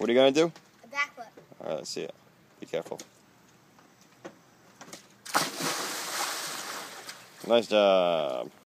What are you going to do? A backflip. Alright, let's see it. Be careful. Nice job.